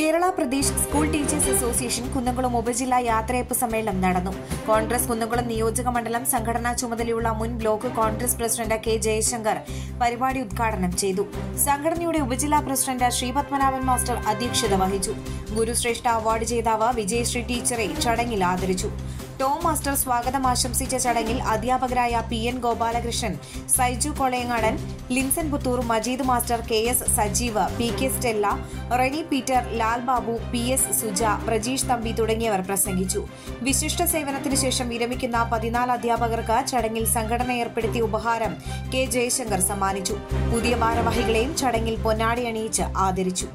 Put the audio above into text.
Kerala Pradesh school teachers association Kunnamkulam ഉപജില്ലാ യാത്രയപ്പ് സമ്മേളനം നടന്നു. കോൺഗ്രസ് കുന്നംകുളം നിയോജക മണ്ഡലം സംഘടനാ ചുമതലയുള്ള മുൻ block Congress president K Jayashankar പരിപാടി ഉദ്ഘാടനം ചെയ്തു. സംഘടനയുടെ ഉപജില്ലാ പ്രസിഡന്റ് ശ്രീപത്മനാഭൻ മാസ്റ്റർ അധ്യക്ഷത വഹിച്ചു. ഗുരുശ്രേഷ്ഠ അവാർഡ് ജേതാവ് വിജയശ്രീ ടീച്ചറെ ചടങ്ങിൽ ആദരിച്ചു. ടോം മാസ്റ്റർ സ്വാഗതം ആശംസിച്ച ചടങ്ങിൽ അധ്യാപകരായ P N Gopalakrishnan Saiju Kolayangadan Linson Puthur Majeed master K S Sajeev P K Stella Reni Peter Lal Babu P S Suja Prajeesh Thampi തുടങ്ങിയവർ പ്രസംഗിച്ചു. വിശിഷ്ട സേവനത്തിനു ശേഷം വിരമിക്കുന്ന പതിനാല് അധ്യാപകർക്ക് ചടങ്ങിൽ സംഘടന ഏർപ്പെടുത്തിയ ഉപഹാരം കെ ജയശങ്കർ സമ്മാനിച്ചു. പുതിയ ഭാരവാഹികളെയും ചടങ്ങിൽ പൊന്നാടി അണിയിച്ച് ആദരിച്ചു.